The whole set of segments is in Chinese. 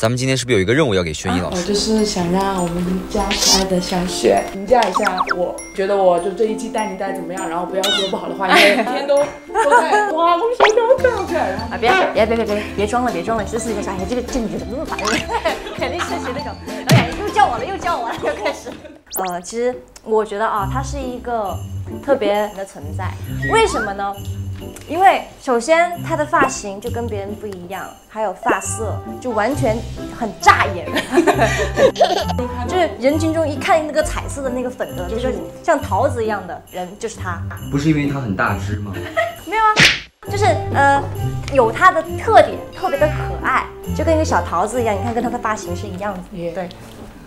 咱们今天是不是有一个任务要给轩逸老师我？就是想让我们家可爱的小雪评价一下，我觉得我就这一季带你带怎么样，然后不要说不好的话，因为每天都都在哇，我们小雪好可爱好可爱，然后啊，别别别别别别装了，别装了，这是一个啥呀？这个这女的怎么那么烦人？肯定是学那种，哎 呀，又叫我了，又叫我了，又开始。呃，其实我觉得啊，他是一个特别的存在，为什么呢？因为首先他的发型就跟别人不一样，还有发色就完全很炸眼，就是人群中一看那个彩色的那个粉的，就是像桃子一样的人，就是他。不是因为他很大只吗？没有啊，就是呃，有他的特点，特别的可爱，就跟一个小桃子一样。你看，跟他的发型是一样的。对，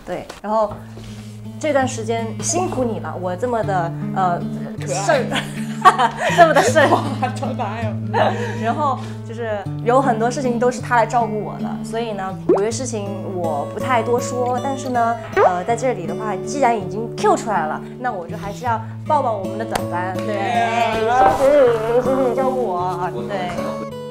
对。然后这段时间辛苦你了，我这么的呃事儿，这么的事儿。超可爱哦。然后就是有很多事情都是他来照顾我的，所以呢，有些事情我不太多说，但是呢，呃，在这里的话，既然已经 Q 出来了，那我就还是要抱抱我们的短班，对，谢谢你照顾我，对。